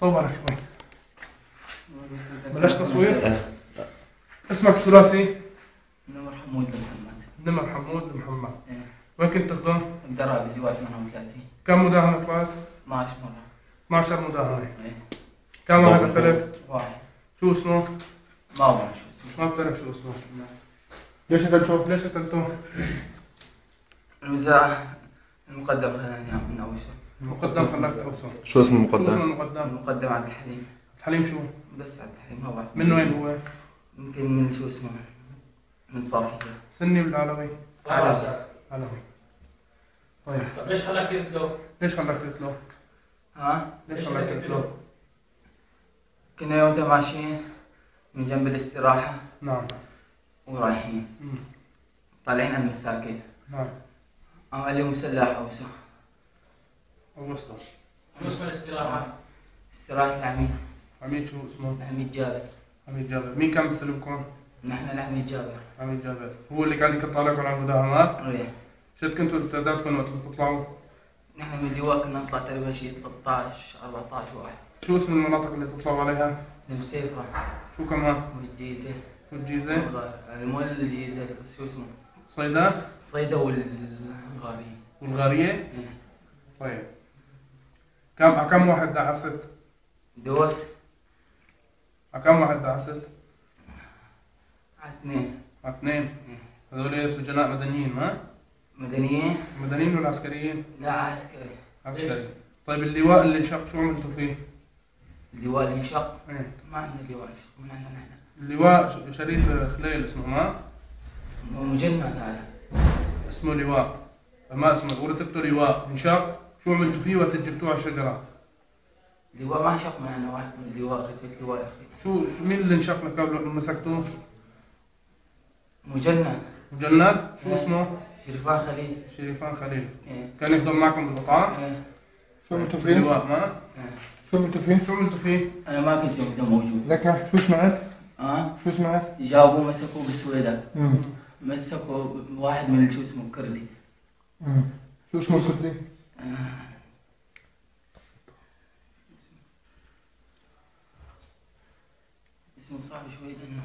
طول بالك شوي بلاش تصوير اسمك الثلاثي نمر حمود بن محمد نمر حمود محمد إيه. وين كنت تخدم؟ الدرابي اللواء 38 كم مداهنة طلعت؟ 12 مرة 12 مداهنة إيه. كم واحد قتلت؟ واحد شو اسمه؟ ما بعرف شو اسمه ما بتعرف شو اسمه ليش قتلته؟ ليش قتلته؟ الوزارة المقدم خلاني من أول شيء المقدم خلاك توصل شو اسم شو اسمه المقدم؟ المقدم؟ المقدم عبد الحليم الحليم شو؟ بس عبد الحليم ما بعرف من وين هو؟ يمكن من شو اسمه من صافي سني ولا علوي؟ علوي. علوي طيب طب ليش خلاك تقتله؟ ليش خلاك تقتله؟ ها ليش خلاك تقتله؟ كنا يومتها ماشيين من جنب الاستراحة نعم ورايحين. طالعين على المساكن نعم قام قال لي مسلح أوسع شو اسم الاستراحة؟ استراحة العميد عميد شو اسمه؟ العميد جابر عميد جابر مين كان مستلمكم؟ نحن العميد جابر عميد جابر هو اللي كان يطلعكم على المداهمات؟ إيه. شد كنتوا تعدادكم وقت تطلعوا؟ نحن من اللواء كنا نطلع تقريبا شيء 13 14 واحد شو اسم المناطق اللي تطلعوا عليها؟ المسيفرة شو كمان؟ والجيزة والجيزة؟ مو الجيزة شو اسمه صيدا؟ صيدا والغارية والغارية؟ إيه. طيب كم على كم واحد دعست؟ دوت على كم واحد دعست؟ على اثنين على اثنين هذول سجناء مدنيين ما؟ مدنيين مدنيين ولا عسكريين؟ لا عسكري عسكري طيب اللواء اللي انشق شو عملتوا فيه؟ اللواء اللي انشق إيه. ما عندنا لواء انشق من عندنا نحن اللواء شريف خليل اسمه ما؟ مجند هذا اسمه لواء ما اسمه ورتبته لواء انشق شو عملتوا فيه وقت جبتوه على الشجرة؟ لواء ما انشق معنا واحد من اللواء رتبة لواء يا أخي شو شو مين اللي انشق لك قبل لما مسكتوه؟ مجند مجند شو إيه. اسمه؟ شريفان خليل شريفان خليل إيه كان يخدم معكم بالقطاع؟ إيه شو عملتوا فيه؟ اللواء ما؟ إيه. شو عملتوا فيه؟ شو عملتوا فيه؟ أنا ما كنت يومتها موجود لك شو سمعت؟ آه شو سمعت؟ جابوه مسكوه بالسويدة. مسكوا واحد من شو اسمه كردي مم. شو اسمه الكردي؟ اسمه صعب شوي لأنه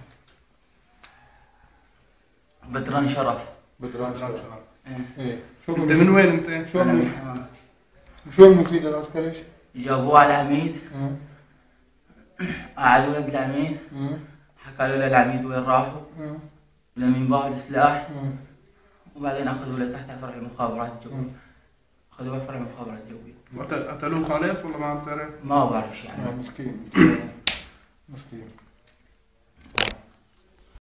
بدران شرف بدران شرف إيه. إيه شو أنت من وين أنت؟ شو من حمام. شو عملوا فيه للعسكري؟ جابوه على العميد مم. قعدوا عند العميد مم. حكى له للعميد وين راحوا. لمين باعوا السلاح. وبعدين اخذوه لتحت على فرع المخابرات الجوية خذوها فرموا من خبر الجوي قتلوه خالص ولا ما بعرف ما بعرف يعني. مسكين. مسكين.